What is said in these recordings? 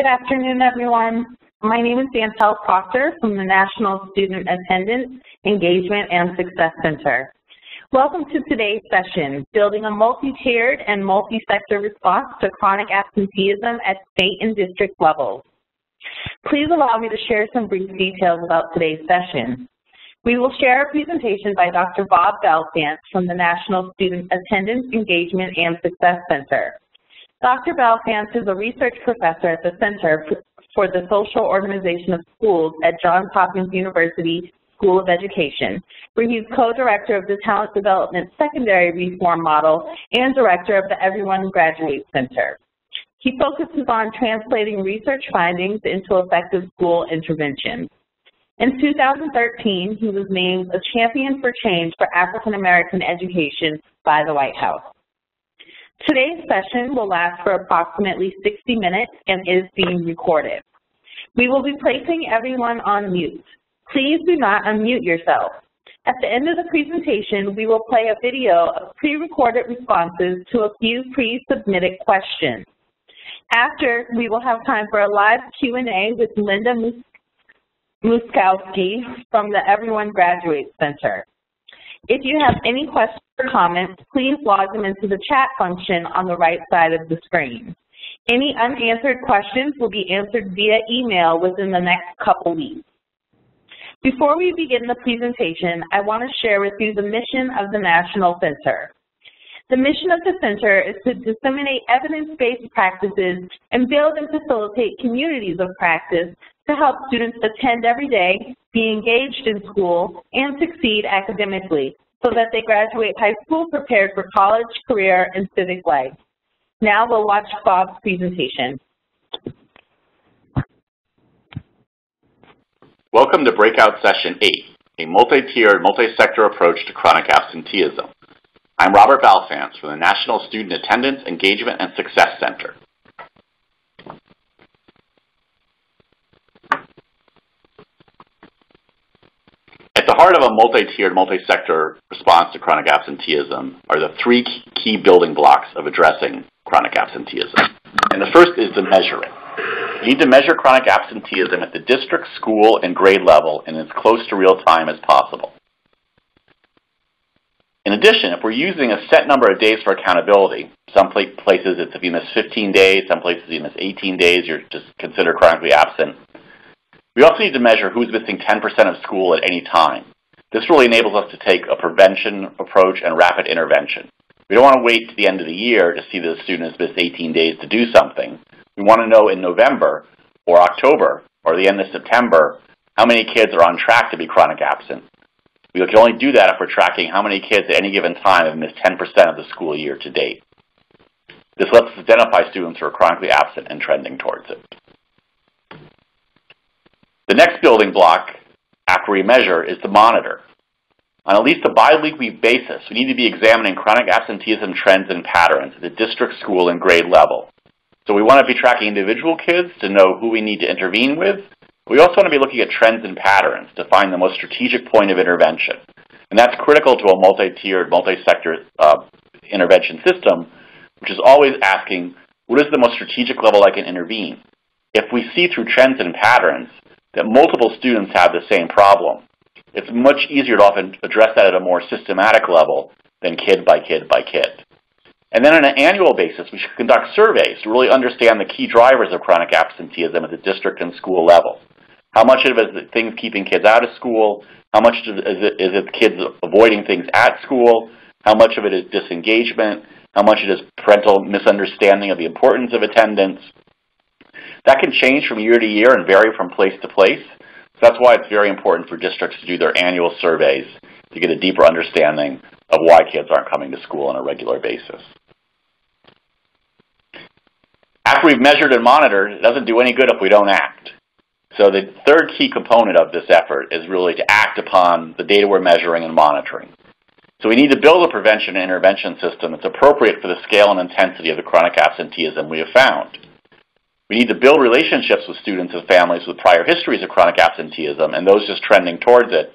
Good afternoon, everyone. My name is Dantel Proctor from the National Student Attendance, Engagement, and Success Center. Welcome to today's session, Building a Multi-Tiered and Multi-Sector Response to Chronic Absenteeism at State and District Levels. Please allow me to share some brief details about today's session. We will share a presentation by Dr. Bob Balfanz from the National Student Attendance, Engagement, and Success Center. Dr. Balfanz is a research professor at the Center for the Social Organization of Schools at Johns Hopkins University School of Education, where he's co-director of the Talent Development Secondary Reform Model and director of the Everyone Graduates Center. He focuses on translating research findings into effective school interventions. In 2013, he was named a champion for change for African American education by the White House. Today's session will last for approximately 60 minutes and is being recorded. We will be placing everyone on mute. Please do not unmute yourself. At the end of the presentation, we will play a video of pre-recorded responses to a few pre-submitted questions. After, we will have time for a live Q&A with Linda Muskowski from the Everyone Graduate Center. If you have any questions comments, please log them into the chat function on the right side of the screen. Any unanswered questions will be answered via email within the next couple weeks. Before we begin the presentation, I want to share with you the mission of the National Center. The mission of the Center is to disseminate evidence-based practices and build and facilitate communities of practice to help students attend every day, be engaged in school, and succeed academically so that they graduate high school prepared for college, career, and civic life. Now we'll watch Bob's presentation. Welcome to Breakout Session 8, a multi-tiered, multi-sector approach to chronic absenteeism. I'm Robert Balfanz from the National Student Attendance, Engagement, and Success Center. At the heart of a multi-tiered, multi-sector response to chronic absenteeism are the three key building blocks of addressing chronic absenteeism. And the first is to measure it. You need to measure chronic absenteeism at the district, school, and grade level in as close to real time as possible. In addition, if we're using a set number of days for accountability, some places it's if you miss 15 days, some places you miss 18 days, you're just considered chronically absent. We also need to measure who's missing 10% of school at any time. This really enables us to take a prevention approach and rapid intervention. We don't want to wait to the end of the year to see that a student has missed 18 days to do something. We want to know in November or October or the end of September how many kids are on track to be chronic absent. We can only do that if we're tracking how many kids at any given time have missed 10% of the school year to date. This lets us identify students who are chronically absent and trending towards it. The next building block after we measure is to monitor. On at least a biweekly basis, we need to be examining chronic absenteeism trends and patterns at the district, school, and grade level. So we want to be tracking individual kids to know who we need to intervene with. We also want to be looking at trends and patterns to find the most strategic point of intervention. And that's critical to a multi-tiered, multi-sector uh, intervention system, which is always asking, what is the most strategic level I can intervene? If we see through trends and patterns, that multiple students have the same problem. It's much easier to often address that at a more systematic level than kid by kid by kid. And then on an annual basis, we should conduct surveys to really understand the key drivers of chronic absenteeism at the district and school level. How much of it is things keeping kids out of school? How much is it, is it kids avoiding things at school? How much of it is disengagement? How much it is parental misunderstanding of the importance of attendance? That can change from year to year and vary from place to place. So that's why it's very important for districts to do their annual surveys to get a deeper understanding of why kids aren't coming to school on a regular basis. After we've measured and monitored, it doesn't do any good if we don't act. So the third key component of this effort is really to act upon the data we're measuring and monitoring. So we need to build a prevention and intervention system that's appropriate for the scale and intensity of the chronic absenteeism we have found. We need to build relationships with students and families with prior histories of chronic absenteeism and those just trending towards it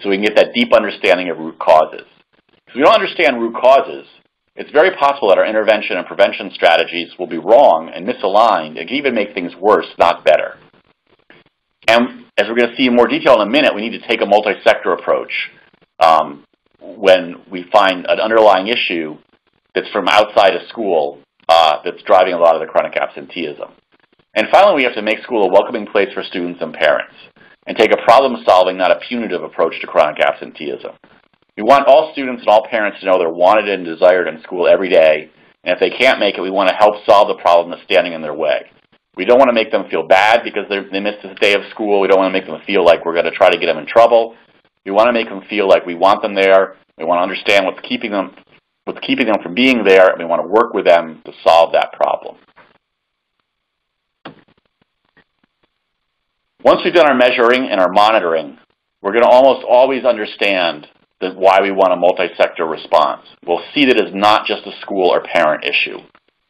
so we can get that deep understanding of root causes. If we don't understand root causes, it's very possible that our intervention and prevention strategies will be wrong and misaligned and can even make things worse, not better. And as we're going to see in more detail in a minute, we need to take a multi-sector approach um, when we find an underlying issue that's from outside of school uh, that's driving a lot of the chronic absenteeism. And finally, we have to make school a welcoming place for students and parents and take a problem-solving, not a punitive approach to chronic absenteeism. We want all students and all parents to know they're wanted and desired in school every day, and if they can't make it, we want to help solve the problem that's standing in their way. We don't want to make them feel bad because they missed a day of school. We don't want to make them feel like we're going to try to get them in trouble. We want to make them feel like we want them there. We want to understand what's keeping them, what's keeping them from being there, and we want to work with them to solve that problem. Once we've done our measuring and our monitoring, we're going to almost always understand that why we want a multi-sector response. We'll see that it's not just a school or parent issue.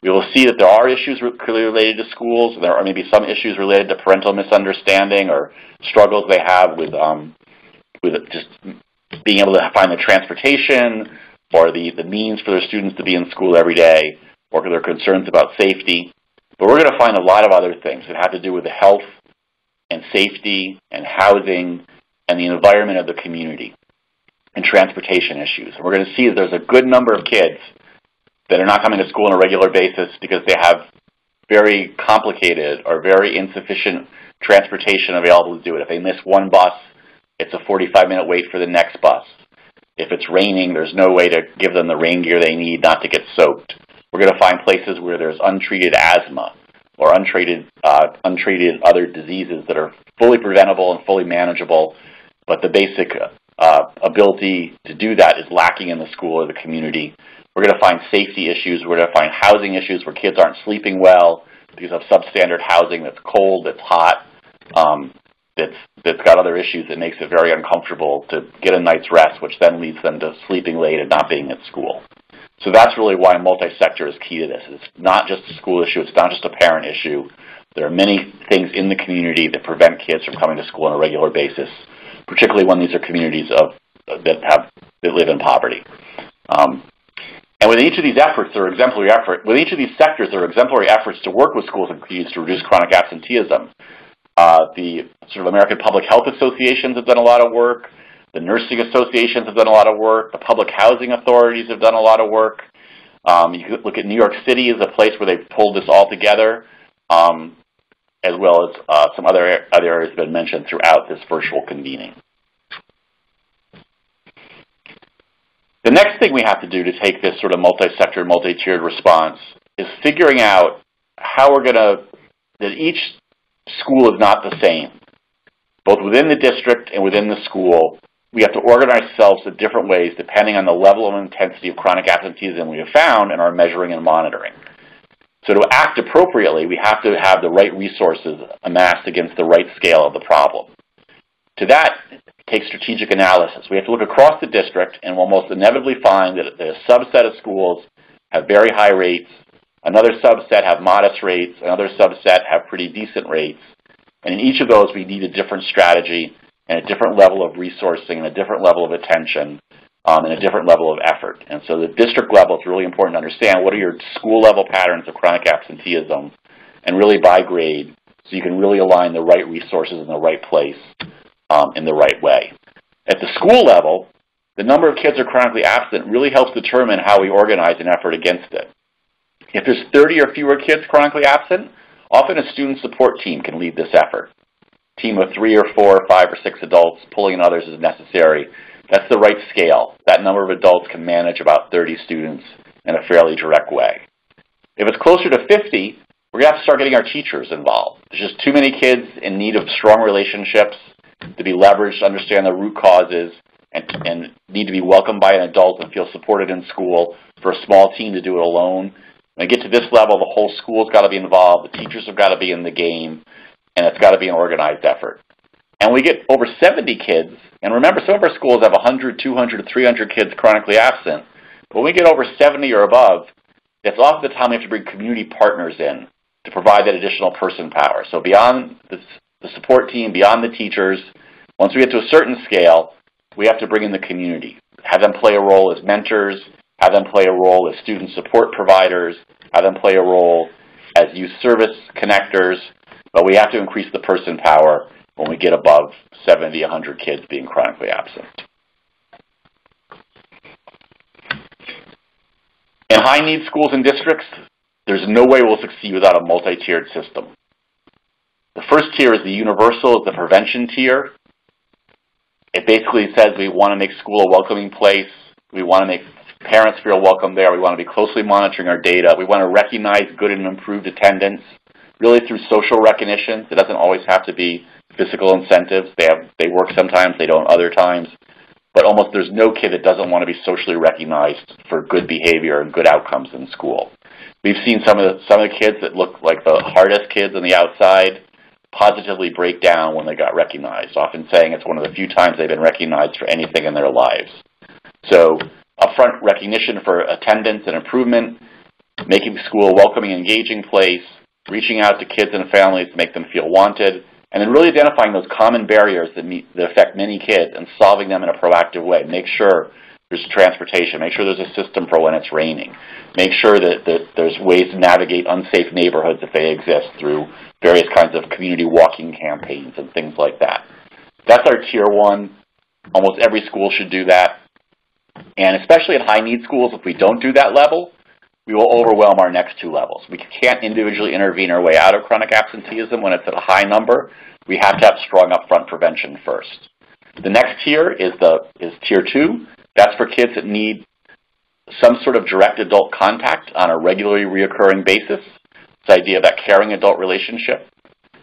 We will see that there are issues clearly related to schools. There are maybe some issues related to parental misunderstanding or struggles they have with um, with just being able to find the transportation or the, the means for their students to be in school every day or their concerns about safety. But we're going to find a lot of other things that have to do with the health and safety and housing and the environment of the community and transportation issues. We're going to see that there's a good number of kids that are not coming to school on a regular basis because they have very complicated or very insufficient transportation available to do it. If they miss one bus, it's a 45-minute wait for the next bus. If it's raining, there's no way to give them the rain gear they need not to get soaked. We're going to find places where there's untreated asthma or untreated, uh, untreated other diseases that are fully preventable and fully manageable, but the basic uh, ability to do that is lacking in the school or the community. We're going to find safety issues. We're going to find housing issues where kids aren't sleeping well because of substandard housing that's cold, that's hot, um, that's, that's got other issues that makes it very uncomfortable to get a night's rest, which then leads them to sleeping late and not being at school. So that's really why multi-sector is key to this. It's not just a school issue. It's not just a parent issue. There are many things in the community that prevent kids from coming to school on a regular basis, particularly when these are communities of, that, have, that live in poverty. Um, and within each of these efforts, there are exemplary efforts. Within each of these sectors, there are exemplary efforts to work with schools and communities to reduce chronic absenteeism. Uh, the sort of American Public Health Associations have done a lot of work. The nursing associations have done a lot of work. The public housing authorities have done a lot of work. Um, you could look at New York City as a place where they've pulled this all together, um, as well as uh, some other, other areas that have been mentioned throughout this virtual convening. The next thing we have to do to take this sort of multi-sector, multi-tiered response is figuring out how we're going to, that each school is not the same. Both within the district and within the school, we have to organize ourselves in different ways depending on the level of intensity of chronic absenteeism we have found in our measuring and monitoring. So to act appropriately, we have to have the right resources amassed against the right scale of the problem. To that take strategic analysis. We have to look across the district and we'll almost inevitably find that a subset of schools have very high rates, another subset have modest rates, another subset have pretty decent rates. And in each of those, we need a different strategy and a different level of resourcing and a different level of attention um, and a different level of effort. And so the district level, it's really important to understand what are your school level patterns of chronic absenteeism and really by grade so you can really align the right resources in the right place um, in the right way. At the school level, the number of kids who are chronically absent really helps determine how we organize an effort against it. If there's 30 or fewer kids chronically absent, often a student support team can lead this effort. Team of three or four or five or six adults pulling in others as necessary. That's the right scale. That number of adults can manage about 30 students in a fairly direct way. If it's closer to 50, we're going to have to start getting our teachers involved. There's just too many kids in need of strong relationships to be leveraged understand the root causes and, and need to be welcomed by an adult and feel supported in school for a small team to do it alone. When I get to this level, the whole school's got to be involved, the teachers have got to be in the game, and it's got to be an organized effort. And we get over 70 kids, and remember some of our schools have 100, 200, 300 kids chronically absent, but when we get over 70 or above, it's often the time we have to bring community partners in to provide that additional person power. So beyond the the support team, beyond the teachers. Once we get to a certain scale, we have to bring in the community, have them play a role as mentors, have them play a role as student support providers, have them play a role as youth service connectors, but we have to increase the person power when we get above 70, 100 kids being chronically absent. In high-need schools and districts, there's no way we'll succeed without a multi-tiered system. The first tier is the universal, the prevention tier. It basically says we want to make school a welcoming place. We want to make parents feel welcome there. We want to be closely monitoring our data. We want to recognize good and improved attendance, really through social recognition. It doesn't always have to be physical incentives. They have they work sometimes, they don't other times. But almost there's no kid that doesn't want to be socially recognized for good behavior and good outcomes in school. We've seen some of the, some of the kids that look like the hardest kids on the outside positively break down when they got recognized, often saying it's one of the few times they've been recognized for anything in their lives. So upfront recognition for attendance and improvement, making school a welcoming, engaging place, reaching out to kids and families to make them feel wanted, and then really identifying those common barriers that, meet, that affect many kids and solving them in a proactive way. Make sure there's transportation. Make sure there's a system for when it's raining. Make sure that, that there's ways to navigate unsafe neighborhoods if they exist through various kinds of community walking campaigns and things like that. That's our tier one. Almost every school should do that. And especially in high need schools, if we don't do that level, we will overwhelm our next two levels. We can't individually intervene our way out of chronic absenteeism when it's at a high number. We have to have strong upfront prevention first. The next tier is the is tier two. That's for kids that need some sort of direct adult contact on a regularly reoccurring basis. This idea of that caring adult relationship.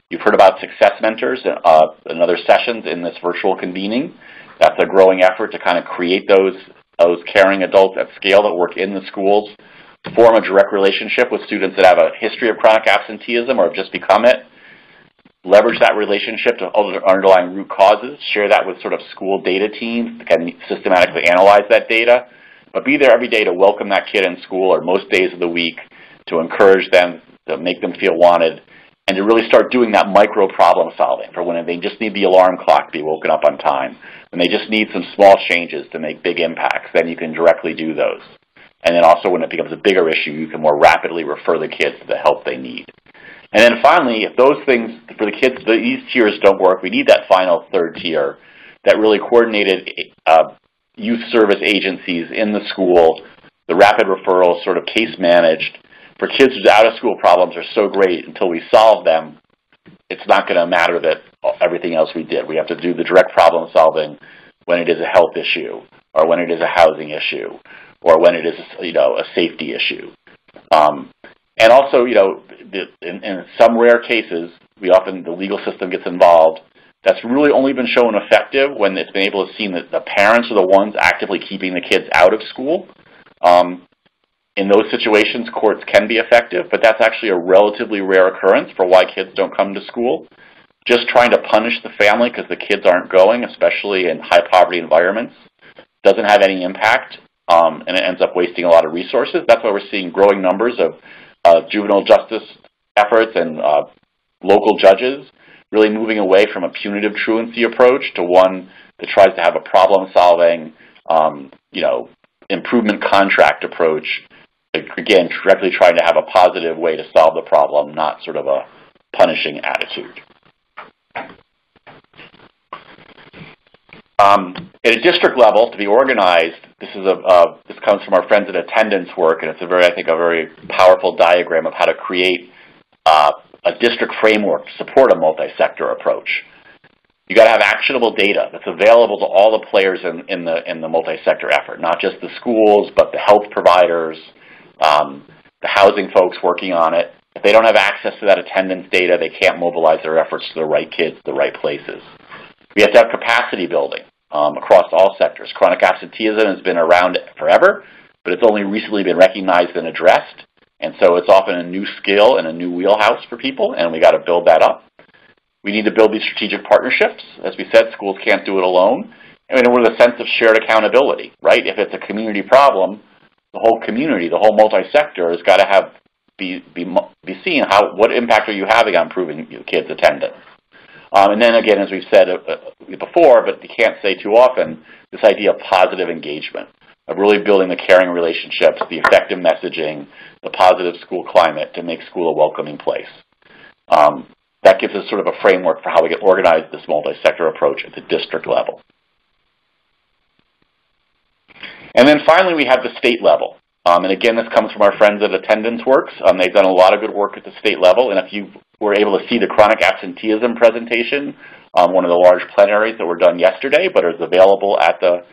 You've heard about success mentors uh, in other sessions in this virtual convening. That's a growing effort to kind of create those, those caring adults at scale that work in the schools, form a direct relationship with students that have a history of chronic absenteeism or have just become it, leverage that relationship to other underlying root causes, share that with sort of school data teams that can systematically analyze that data, but be there every day to welcome that kid in school or most days of the week to encourage them, to make them feel wanted, and to really start doing that micro problem solving for when they just need the alarm clock to be woken up on time, when they just need some small changes to make big impacts, then you can directly do those. And then also when it becomes a bigger issue, you can more rapidly refer the kids to the help they need. And then finally, if those things, for the kids, these tiers don't work, we need that final third tier, that really coordinated uh, youth service agencies in the school, the rapid referrals, sort of case managed. For kids whose out-of-school problems are so great, until we solve them, it's not going to matter that everything else we did. We have to do the direct problem solving when it is a health issue, or when it is a housing issue, or when it is, you know, a safety issue. Um, and also, you know, in, in some rare cases, we often, the legal system gets involved. That's really only been shown effective when it's been able to see that the parents are the ones actively keeping the kids out of school. Um, in those situations, courts can be effective, but that's actually a relatively rare occurrence for why kids don't come to school. Just trying to punish the family because the kids aren't going, especially in high poverty environments, doesn't have any impact, um, and it ends up wasting a lot of resources. That's why we're seeing growing numbers of uh, juvenile justice efforts and uh, local judges really moving away from a punitive truancy approach to one that tries to have a problem-solving, um, you know, improvement contract approach. Again, directly trying to have a positive way to solve the problem, not sort of a punishing attitude. Um, at a district level, to be organized, this is a this comes from our friends at attendance work, and it's a very, I think, a very powerful diagram of how to create uh, a district framework to support a multi-sector approach. You got to have actionable data that's available to all the players in, in the in the multi-sector effort, not just the schools, but the health providers, um, the housing folks working on it. If they don't have access to that attendance data, they can't mobilize their efforts to the right kids, the right places. We have to have capacity building um, across all sectors. Chronic absenteeism has been around forever, but it's only recently been recognized and addressed. And so it's often a new skill and a new wheelhouse for people, and we got to build that up. We need to build these strategic partnerships. As we said, schools can't do it alone. I mean, with a sense of shared accountability, right? If it's a community problem, the whole community, the whole multi-sector has got to have be, be, be seen how, what impact are you having on improving kids' attendance? Um, and then again, as we've said uh, uh, before, but you can't say too often, this idea of positive engagement. of really building the caring relationships, the effective messaging, the positive school climate to make school a welcoming place. Um, that gives us sort of a framework for how we can organize this multi-sector approach at the district level. And then finally, we have the state level. Um, and again, this comes from our friends at Attendance Works. Um, they've done a lot of good work at the state level. And if you were able to see the chronic absenteeism presentation, um, one of the large plenaries that were done yesterday, but is available at the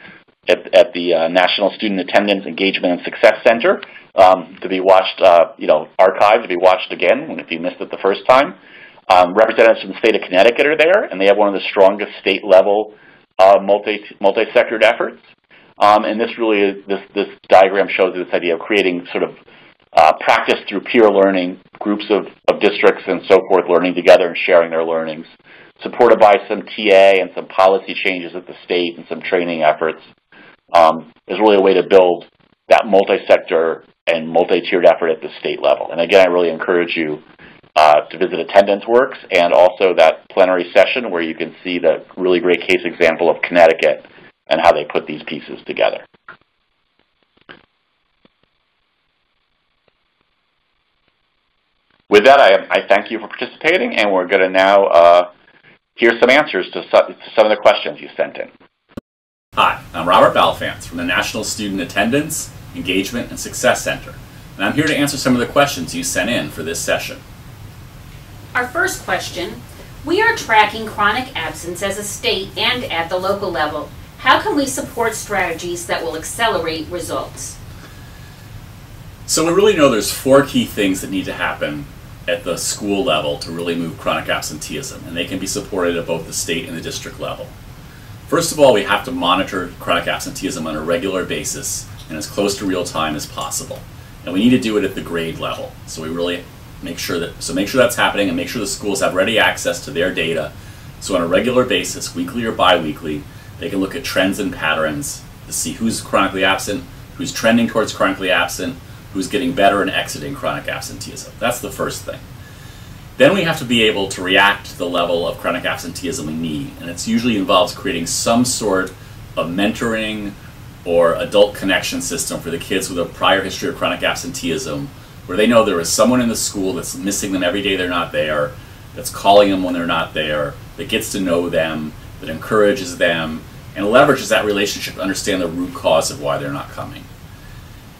at, at the uh, National Student Attendance Engagement and Success Center um, to be watched, uh, you know, archived to be watched again if you missed it the first time. Um, representatives from the state of Connecticut are there, and they have one of the strongest state-level uh, multi multi-sectored efforts. Um, and this really is, this this diagram shows this idea of creating sort of uh, practice through peer learning, groups of, of districts and so forth learning together and sharing their learnings, supported by some TA and some policy changes at the state and some training efforts. Um, is really a way to build that multi-sector and multi-tiered effort at the state level. And again, I really encourage you uh, to visit Attendance Works and also that plenary session where you can see the really great case example of Connecticut and how they put these pieces together. With that, I, I thank you for participating, and we're going to now uh, hear some answers to some of the questions you sent in. Hi, I'm Robert Balfanz from the National Student Attendance, Engagement, and Success Center, and I'm here to answer some of the questions you sent in for this session. Our first question, we are tracking chronic absence as a state and at the local level. How can we support strategies that will accelerate results? So we really know there's four key things that need to happen at the school level to really move chronic absenteeism, and they can be supported at both the state and the district level. First of all, we have to monitor chronic absenteeism on a regular basis and as close to real time as possible. And we need to do it at the grade level. So we really make sure that so make sure that's happening and make sure the schools have ready access to their data so on a regular basis weekly or biweekly they can look at trends and patterns to see who's chronically absent who's trending towards chronically absent who's getting better and exiting chronic absenteeism. That's the first thing. Then we have to be able to react to the level of chronic absenteeism we need and it usually involves creating some sort of mentoring or adult connection system for the kids with a prior history of chronic absenteeism where they know there is someone in the school that's missing them every day they're not there, that's calling them when they're not there, that gets to know them, that encourages them, and leverages that relationship to understand the root cause of why they're not coming.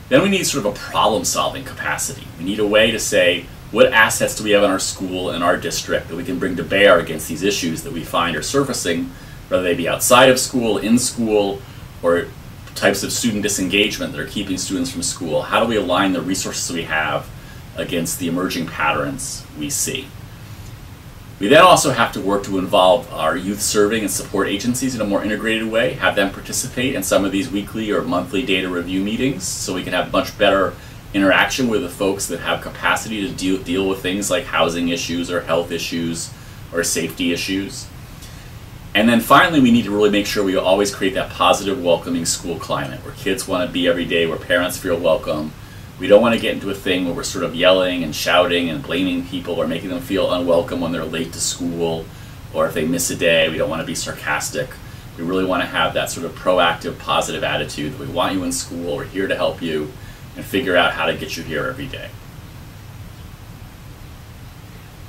Then we need sort of a problem solving capacity. We need a way to say, what assets do we have in our school and our district that we can bring to bear against these issues that we find are surfacing, whether they be outside of school, in school, or types of student disengagement that are keeping students from school? How do we align the resources we have against the emerging patterns we see? We then also have to work to involve our youth serving and support agencies in a more integrated way, have them participate in some of these weekly or monthly data review meetings so we can have much better interaction with the folks that have capacity to deal, deal with things like housing issues or health issues or safety issues. And then finally, we need to really make sure we always create that positive, welcoming school climate where kids want to be every day, where parents feel welcome. We don't want to get into a thing where we're sort of yelling and shouting and blaming people or making them feel unwelcome when they're late to school or if they miss a day. We don't want to be sarcastic. We really want to have that sort of proactive, positive attitude that we want you in school, we're here to help you, and figure out how to get you here every day.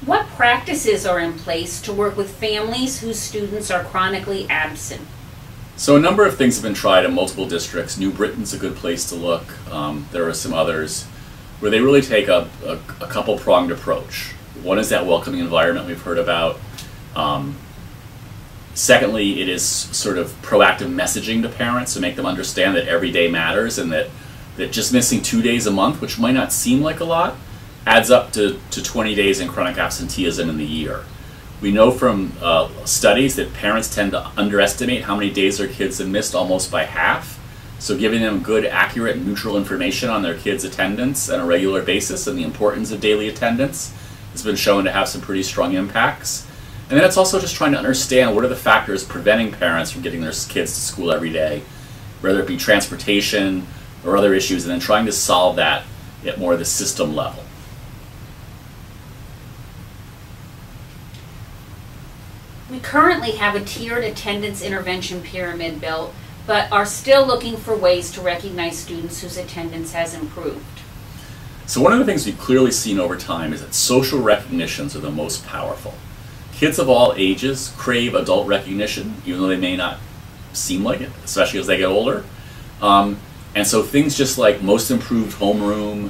What practices are in place to work with families whose students are chronically absent? So a number of things have been tried in multiple districts. New Britain's a good place to look. Um, there are some others where they really take a, a, a couple pronged approach. One is that welcoming environment we've heard about. Um, secondly, it is sort of proactive messaging to parents to make them understand that every day matters and that, that just missing two days a month, which might not seem like a lot, adds up to, to 20 days in chronic absenteeism in the year. We know from uh, studies that parents tend to underestimate how many days their kids have missed almost by half. So giving them good, accurate, neutral information on their kids' attendance on a regular basis and the importance of daily attendance has been shown to have some pretty strong impacts. And then it's also just trying to understand what are the factors preventing parents from getting their kids to school every day, whether it be transportation or other issues, and then trying to solve that at more of the system level. Currently have a tiered attendance intervention pyramid built, but are still looking for ways to recognize students whose attendance has improved. So one of the things we've clearly seen over time is that social recognitions are the most powerful. Kids of all ages crave adult recognition, even though they may not seem like it, especially as they get older. Um, and so things just like most improved homeroom,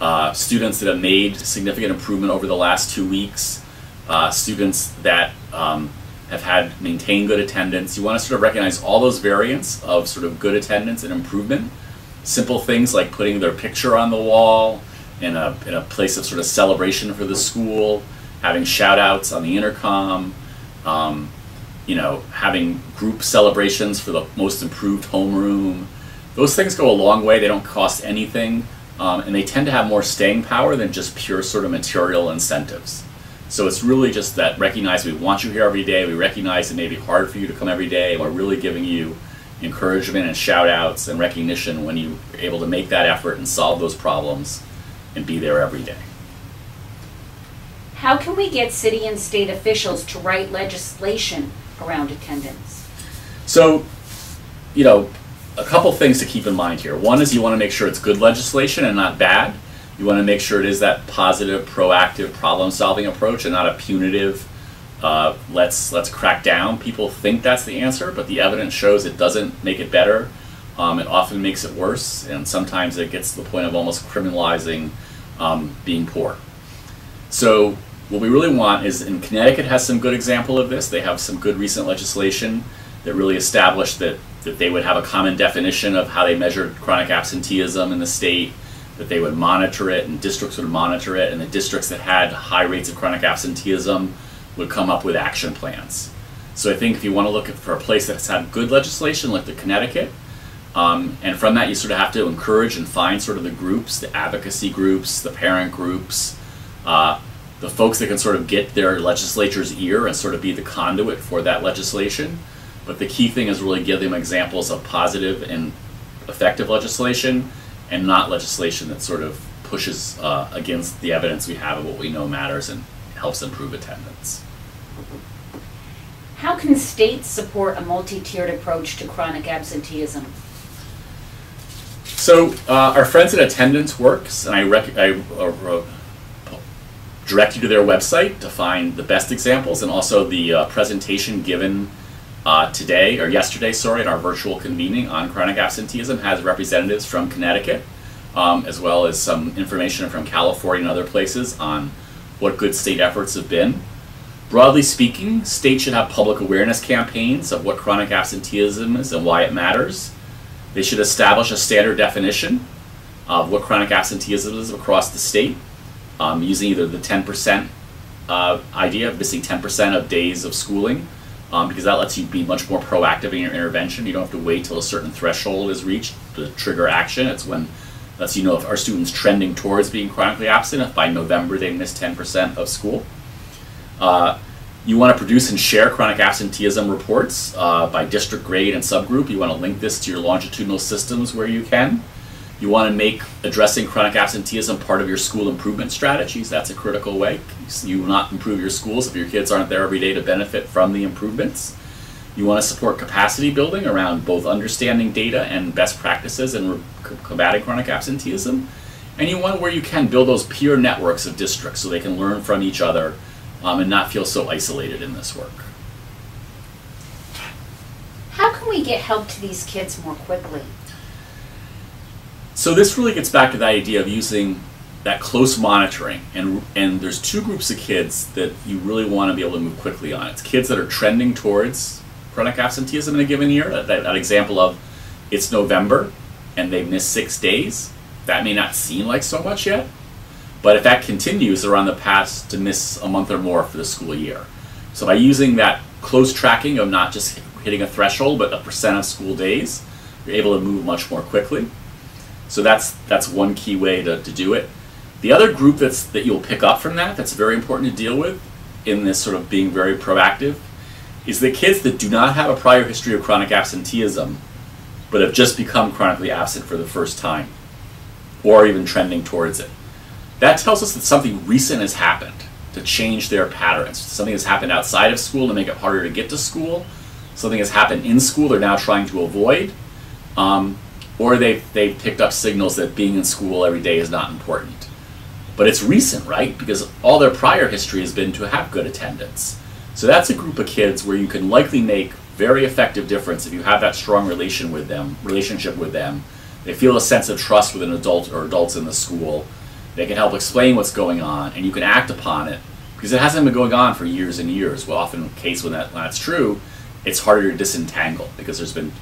uh, students that have made significant improvement over the last two weeks, uh, students that um, have had maintained good attendance. You want to sort of recognize all those variants of sort of good attendance and improvement. Simple things like putting their picture on the wall in a, in a place of sort of celebration for the school, having shout outs on the intercom, um, you know, having group celebrations for the most improved homeroom. Those things go a long way. They don't cost anything. Um, and they tend to have more staying power than just pure sort of material incentives. So it's really just that recognize we want you here every day, we recognize it may be hard for you to come every day, we're really giving you encouragement and shout outs and recognition when you're able to make that effort and solve those problems and be there every day. How can we get city and state officials to write legislation around attendance? So, you know, a couple things to keep in mind here. One is you want to make sure it's good legislation and not bad. You want to make sure it is that positive, proactive, problem-solving approach and not a punitive, uh, let's let's crack down. People think that's the answer, but the evidence shows it doesn't make it better. Um, it often makes it worse, and sometimes it gets to the point of almost criminalizing um, being poor. So what we really want is, in Connecticut has some good example of this. They have some good recent legislation that really established that, that they would have a common definition of how they measured chronic absenteeism in the state that they would monitor it and districts would monitor it and the districts that had high rates of chronic absenteeism would come up with action plans. So I think if you want to look for a place that's had good legislation like the Connecticut, um, and from that you sort of have to encourage and find sort of the groups, the advocacy groups, the parent groups, uh, the folks that can sort of get their legislature's ear and sort of be the conduit for that legislation. But the key thing is really give them examples of positive and effective legislation and not legislation that sort of pushes uh, against the evidence we have of what we know matters and helps improve attendance. How can states support a multi-tiered approach to chronic absenteeism? So uh, our friends at Attendance Works, and I, I uh, direct you to their website to find the best examples and also the uh, presentation given uh, today, or yesterday, sorry, in our virtual convening on chronic absenteeism has representatives from Connecticut, um, as well as some information from California and other places on what good state efforts have been. Broadly speaking, states should have public awareness campaigns of what chronic absenteeism is and why it matters. They should establish a standard definition of what chronic absenteeism is across the state, um, using either the 10% uh, idea of missing 10% of days of schooling um, because that lets you be much more proactive in your intervention. You don't have to wait till a certain threshold is reached to trigger action. It's when lets you know if our students trending towards being chronically absent, if by November they miss 10% of school. Uh, you want to produce and share chronic absenteeism reports uh, by district grade and subgroup. You want to link this to your longitudinal systems where you can. You want to make addressing chronic absenteeism part of your school improvement strategies. That's a critical way. You will not improve your schools if your kids aren't there every day to benefit from the improvements. You want to support capacity building around both understanding data and best practices in combating chronic absenteeism. And you want where you can build those peer networks of districts so they can learn from each other um, and not feel so isolated in this work. How can we get help to these kids more quickly? So this really gets back to that idea of using that close monitoring and and there's two groups of kids that you really want to be able to move quickly on. It's kids that are trending towards chronic absenteeism in a given year. That, that, that example of it's November and they miss six days. That may not seem like so much yet, but if that continues, they're on the path to miss a month or more for the school year. So by using that close tracking of not just hitting a threshold, but a percent of school days, you're able to move much more quickly. So that's that's one key way to, to do it. The other group that's that you'll pick up from that that's very important to deal with in this sort of being very proactive is the kids that do not have a prior history of chronic absenteeism but have just become chronically absent for the first time or even trending towards it. That tells us that something recent has happened to change their patterns. Something has happened outside of school to make it harder to get to school. something has happened in school they're now trying to avoid, um, or they've, they've picked up signals that being in school every day is not important. But it's recent, right? Because all their prior history has been to have good attendance. So that's a group of kids where you can likely make very effective difference if you have that strong relation with them, relationship with them. They feel a sense of trust with an adult or adults in the school. They can help explain what's going on, and you can act upon it because it hasn't been going on for years and years. Well, often the case when, that, when that's true, it's harder to disentangle because there's been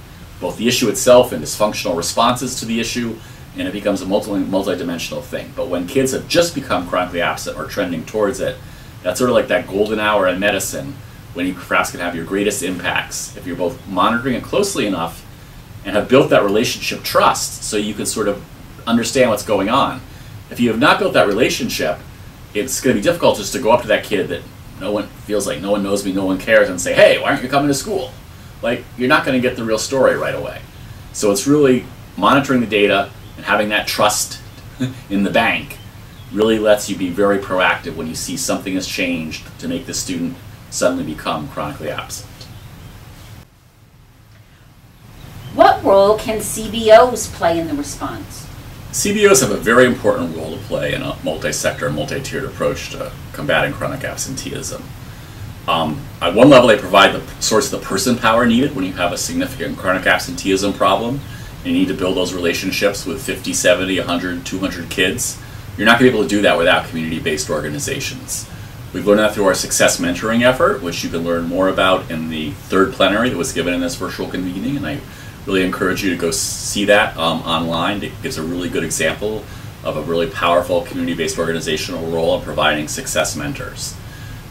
both the issue itself and dysfunctional responses to the issue, and it becomes a multi multi-dimensional thing. But when kids have just become chronically absent or trending towards it, that's sort of like that golden hour in medicine when you perhaps can have your greatest impacts if you're both monitoring it closely enough and have built that relationship trust so you can sort of understand what's going on. If you have not built that relationship, it's going to be difficult just to go up to that kid that no one feels like no one knows me, no one cares, and say, hey, why aren't you coming to school? Like, you're not going to get the real story right away. So it's really monitoring the data and having that trust in the bank really lets you be very proactive when you see something has changed to make the student suddenly become chronically absent. What role can CBOs play in the response? CBOs have a very important role to play in a multi-sector, multi-tiered approach to combating chronic absenteeism. Um, at one level, they provide the source of the person power needed when you have a significant chronic absenteeism problem. And you need to build those relationships with 50, 70, 100, 200 kids. You're not going to be able to do that without community-based organizations. We've learned that through our success mentoring effort, which you can learn more about in the third plenary that was given in this virtual convening. And I really encourage you to go see that um, online. It gives a really good example of a really powerful community-based organizational role in providing success mentors.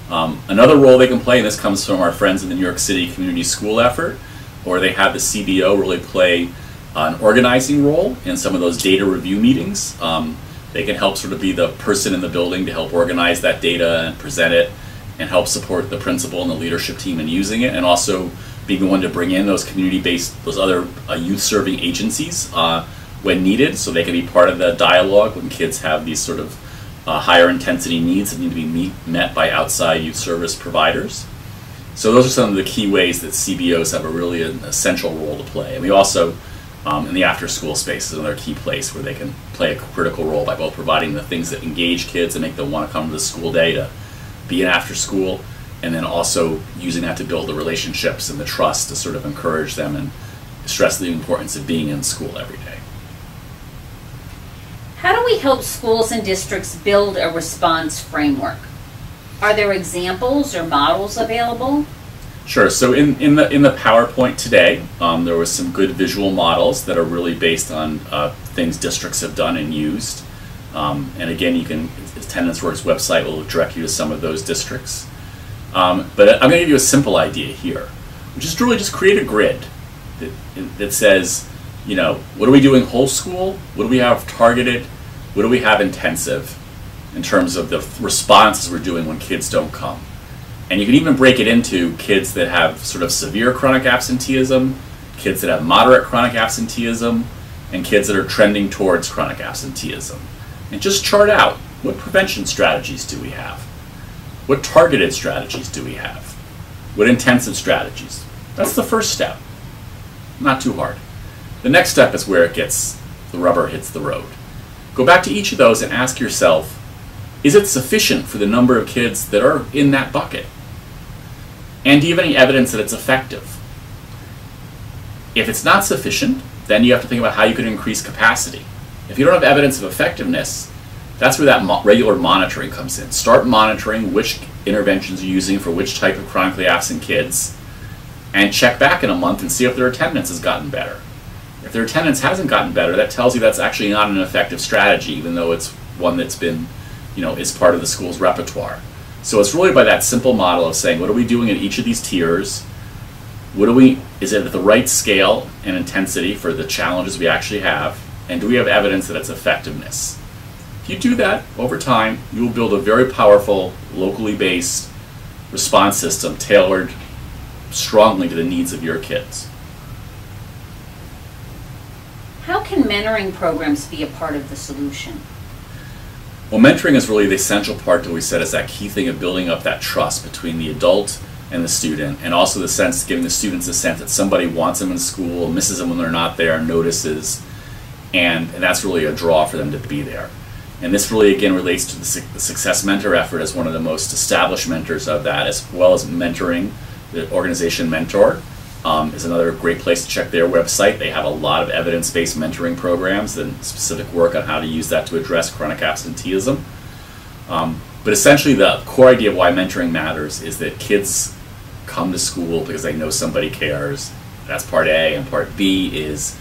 Um, another role they can play, and this comes from our friends in the New York City Community School effort, or they have the CBO really play an organizing role in some of those data review meetings. Um, they can help sort of be the person in the building to help organize that data and present it and help support the principal and the leadership team in using it and also being the one to bring in those community-based, those other uh, youth-serving agencies uh, when needed so they can be part of the dialogue when kids have these sort of uh, higher intensity needs that need to be meet, met by outside youth service providers. So those are some of the key ways that CBOs have a really an essential role to play. And we also, um, in the after-school space, is another key place where they can play a critical role by both providing the things that engage kids and make them want to come to the school day to be in after-school, and then also using that to build the relationships and the trust to sort of encourage them and stress the importance of being in school every day. How do we help schools and districts build a response framework? Are there examples or models available? Sure. So in, in the in the PowerPoint today, um, there was some good visual models that are really based on uh, things districts have done and used. Um, and again, you can Attendance Works website will direct you to some of those districts. Um, but I'm going to give you a simple idea here, which is really just create a grid that, that says, you know, what are we doing whole school? What do we have targeted? What do we have intensive in terms of the responses we're doing when kids don't come? And you can even break it into kids that have sort of severe chronic absenteeism, kids that have moderate chronic absenteeism, and kids that are trending towards chronic absenteeism. And just chart out what prevention strategies do we have? What targeted strategies do we have? What intensive strategies? That's the first step. Not too hard. The next step is where it gets, the rubber hits the road. Go back to each of those and ask yourself, is it sufficient for the number of kids that are in that bucket? And do you have any evidence that it's effective? If it's not sufficient, then you have to think about how you can increase capacity. If you don't have evidence of effectiveness, that's where that mo regular monitoring comes in. Start monitoring which interventions you're using for which type of chronically absent kids, and check back in a month and see if their attendance has gotten better. If their attendance hasn't gotten better, that tells you that's actually not an effective strategy, even though it's one that's been, you know, is part of the school's repertoire. So it's really by that simple model of saying, what are we doing at each of these tiers? What do we, is it at the right scale and intensity for the challenges we actually have? And do we have evidence that its effectiveness? If you do that over time, you will build a very powerful, locally based response system tailored strongly to the needs of your kids. How can mentoring programs be a part of the solution? Well, mentoring is really the essential part that we said is that key thing of building up that trust between the adult and the student, and also the sense giving the students a sense that somebody wants them in school, misses them when they're not there, notices, and, and that's really a draw for them to be there. And this really again relates to the, su- the Success Mentor effort as one of the most established mentors of that, as well as mentoring the organization Mentor. Um, is another great place to check their website. They have a lot of evidence-based mentoring programs and specific work on how to use that to address chronic absenteeism. Um, but essentially, the core idea of why mentoring matters is that kids come to school because they know somebody cares. That's part A, and part B is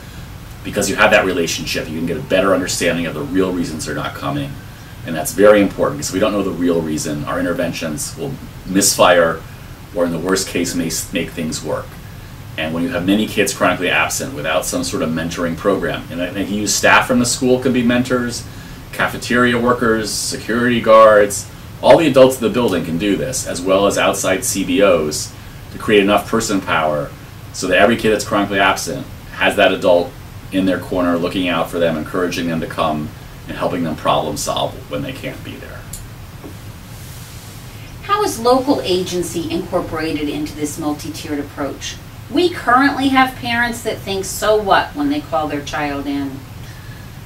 because you have that relationship, you can get a better understanding of the real reasons they're not coming. And that's very important because we don't know the real reason. Our interventions will misfire or, in the worst case, may make things work. And when you have many kids chronically absent without some sort of mentoring program, and I think you use staff from the school can be mentors, cafeteria workers, security guards, all the adults in the building can do this, as well as outside CBOs, to create enough person power so that every kid that's chronically absent has that adult in their corner looking out for them, encouraging them to come, and helping them problem solve when they can't be there. How is local agency incorporated into this multi-tiered approach? We currently have parents that think so what when they call their child in.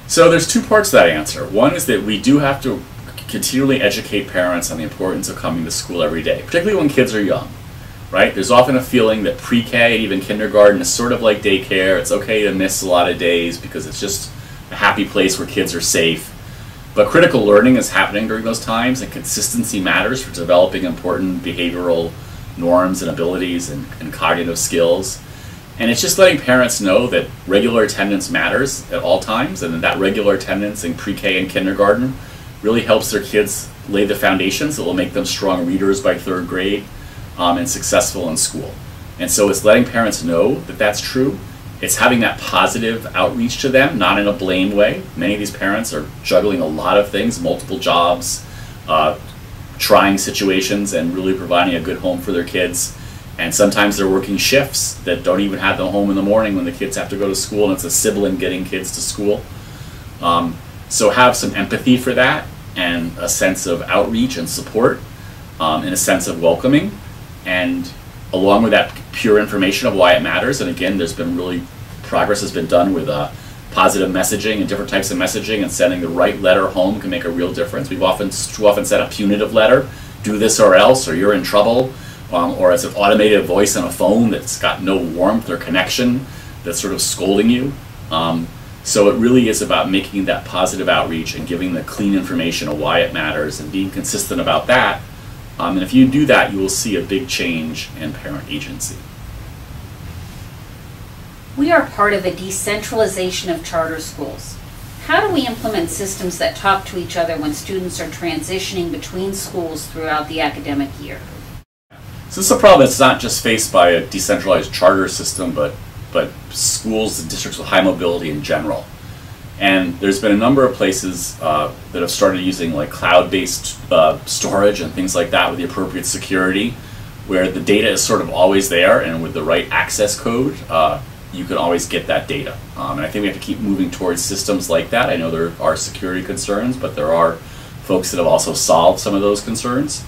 So there's two parts to that answer. One is that we do have to continually educate parents on the importance of coming to school every day, particularly when kids are young. Right? There's often a feeling that pre-K and even kindergarten is sort of like daycare. It's okay to miss a lot of days because it's just a happy place where kids are safe. But critical learning is happening during those times, and consistency matters for developing important behavioral norms and abilities and, and cognitive skills. And it's just letting parents know that regular attendance matters at all times, and that, regular attendance in pre K and kindergarten really helps their kids lay the foundations that will make them strong readers by third grade um, and successful in school. And so it's letting parents know that that's true. It's having that positive outreach to them, not in a blame way. Many of these parents are juggling a lot of things, multiple jobs, uh, trying situations, and really providing a good home for their kids. And sometimes they're working shifts that don't even have them home in the morning when the kids have to go to school, and it's a sibling getting kids to school. Um, so have some empathy for that and a sense of outreach and support um, and a sense of welcoming. And along with that pure information of why it matters, and again, there's been really progress has been done with uh, positive messaging and different types of messaging and sending the right letter home can make a real difference. We've often too often sent a punitive letter, do this or else, or you're in trouble, um, or as an automated voice on a phone that's got no warmth or connection that's sort of scolding you. Um, so it really is about making that positive outreach and giving the clean information of why it matters and being consistent about that. Um, and if you do that, you will see a big change in parent agency. We are part of a decentralization of charter schools. How do we implement systems that talk to each other when students are transitioning between schools throughout the academic year? So this is a problem that's not just faced by a decentralized charter system, but but schools and districts with high mobility in general. And there's been a number of places uh, that have started using like cloud-based uh, storage and things like that with the appropriate security, where the data is sort of always there, and with the right access code, uh, you can always get that data. Um, and I think we have to keep moving towards systems like that. I know there are security concerns, but there are folks that have also solved some of those concerns.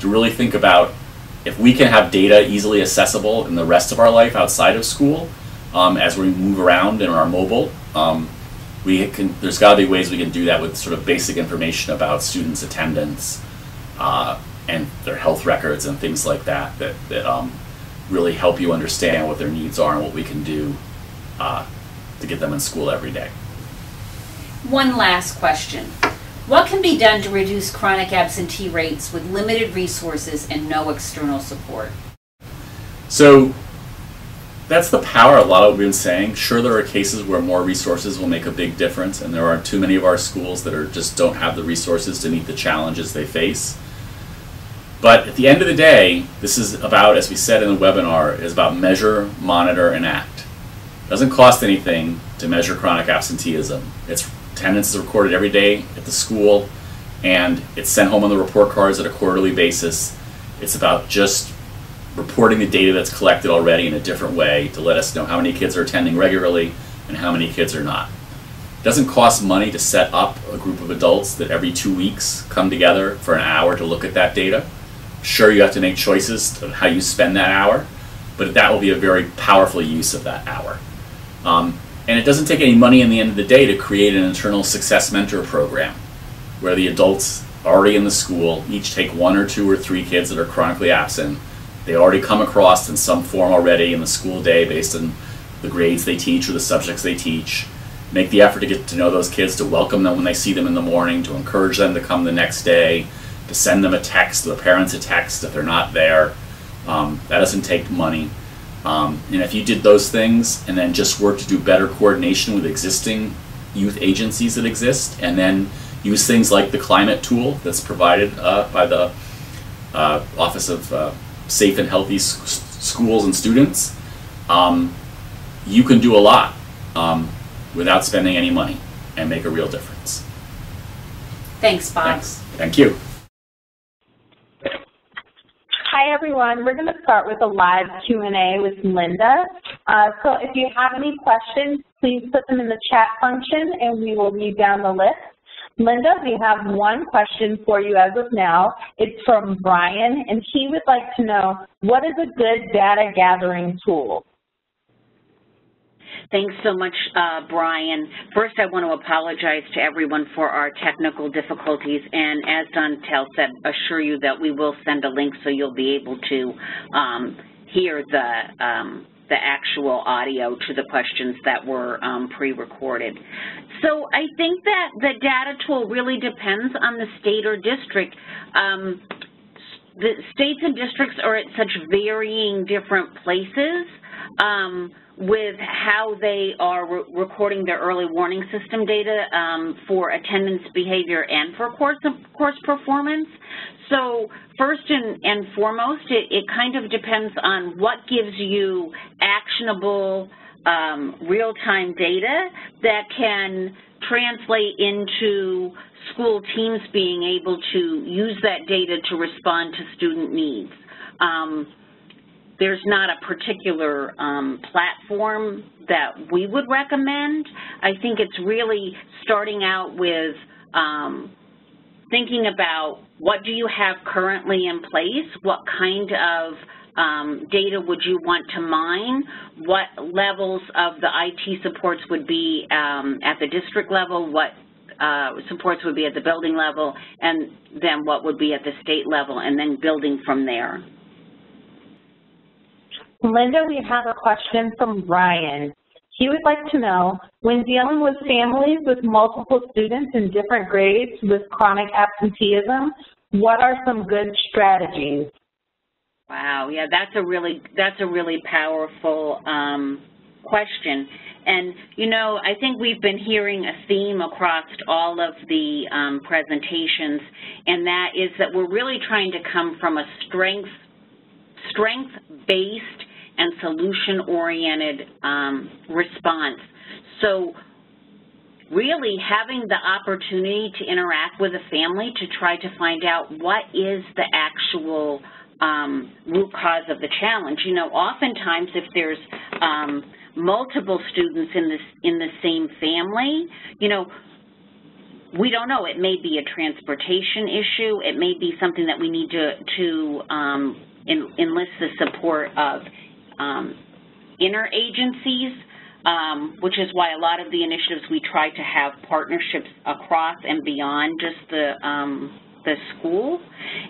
To really think about if we can have data easily accessible in the rest of our life outside of school, um, as we move around and are mobile, um, we can. There's got to be ways we can do that with sort of basic information about students' attendance uh, and their health records and things like that. That that um, really help you understand what their needs are and what we can do uh, to get them in school every day. One last question. What can be done to reduce chronic absentee rates with limited resources and no external support? So that's the power of a lot of what we've been saying. Sure, there are cases where more resources will make a big difference, and there are too many of our schools that are just don't have the resources to meet the challenges they face. But at the end of the day, this is about, as we said in the webinar, is about measure, monitor, and act. It doesn't cost anything to measure chronic absenteeism. Its attendance is recorded every day at the school, and it's sent home on the report cards at a quarterly basis. It's about just reporting the data that's collected already in a different way to let us know how many kids are attending regularly and how many kids are not. It doesn't cost money to set up a group of adults that every two weeks come together for an hour to look at that data. Sure you have to make choices of how you spend that hour, but that will be a very powerful use of that hour. Um, and it doesn't take any money in the end of the day to create an internal success mentor program where the adults already in the school each take one or two or three kids that are chronically absent. They already come across in some form already in the school day based on the grades they teach or the subjects they teach. Make the effort to get to know those kids, to welcome them when they see them in the morning, to encourage them to come the next day, to send them a text, the parents a text if they're not there. Um, that doesn't take money. Um, and if you did those things and then just work to do better coordination with existing youth agencies that exist, and then use things like the climate tool that's provided uh, by the uh, Office of uh, Safe and Healthy S- Schools and Students, um, you can do a lot um, without spending any money and make a real difference. Thanks, Bob. Thanks. Thank you. Hi everyone, we're going to start with a live Q&A with Linda. Uh, so if you have any questions, please put them in the chat function and we will read down the list. Linda, we have one question for you as of now. It's from Brian and he would like to know, what is a good data gathering tool? Thanks so much, uh, Brian. First, I want to apologize to everyone for our technical difficulties, and as Dontel said, assure you that we will send a link so you'll be able to um, hear the um, the actual audio to the questions that were um, pre-recorded. So I think that the data tool really depends on the state or district. Um, the states and districts are at such varying different places. Um, with how they are re recording their early warning system data um, for attendance behavior and for course, course performance. So first and, and foremost, it, it kind of depends on what gives you actionable um, real-time data that can translate into school teams being able to use that data to respond to student needs. Um, there's not a particular um, platform that we would recommend. I think it's really starting out with um, thinking about what do you have currently in place, what kind of um, data would you want to mine, what levels of the IT supports would be um, at the district level, what uh, supports would be at the building level, and then what would be at the state level, and then building from there. Linda, we have a question from Ryan. He would like to know, when dealing with families with multiple students in different grades with chronic absenteeism, what are some good strategies? Wow, yeah, that's a really that's a really powerful um, question. And, you know, I think we've been hearing a theme across all of the um, presentations, and that is that we're really trying to come from a strength, strength-based and solution-oriented um, response. So really having the opportunity to interact with a family to try to find out what is the actual um, root cause of the challenge. You know, oftentimes if there's um, multiple students in this in the same family, you know, we don't know. It may be a transportation issue. It may be something that we need to to um, en enlist the support of um, interagencies, um, which is why a lot of the initiatives we try to have partnerships across and beyond just the, um, the school.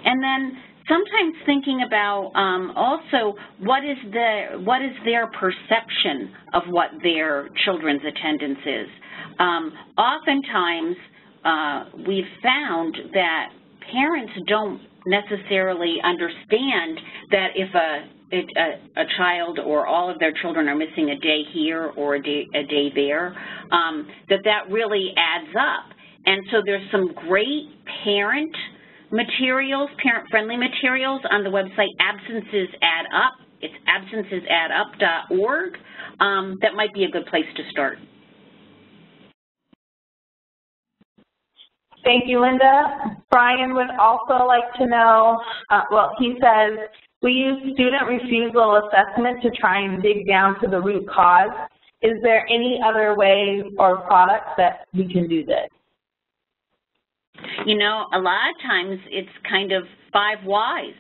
And then sometimes thinking about um, also what is the what is their perception of what their children's attendance is. Um, oftentimes, uh, we've found that parents don't necessarily understand that if a it, a, a, child or all of their children are missing a day here or a day, a day there, um, that that really adds up. And so there's some great parent materials, parent-friendly materials on the website Absences Add Up. It's absencesaddup.org. Um, that might be a good place to start. Thank you, Linda. Brian would also like to know, uh, well, he says, we use student refusal assessment to try and dig down to the root cause. Is there any other way or products that we can do this? You know, a lot of times it's kind of five whys.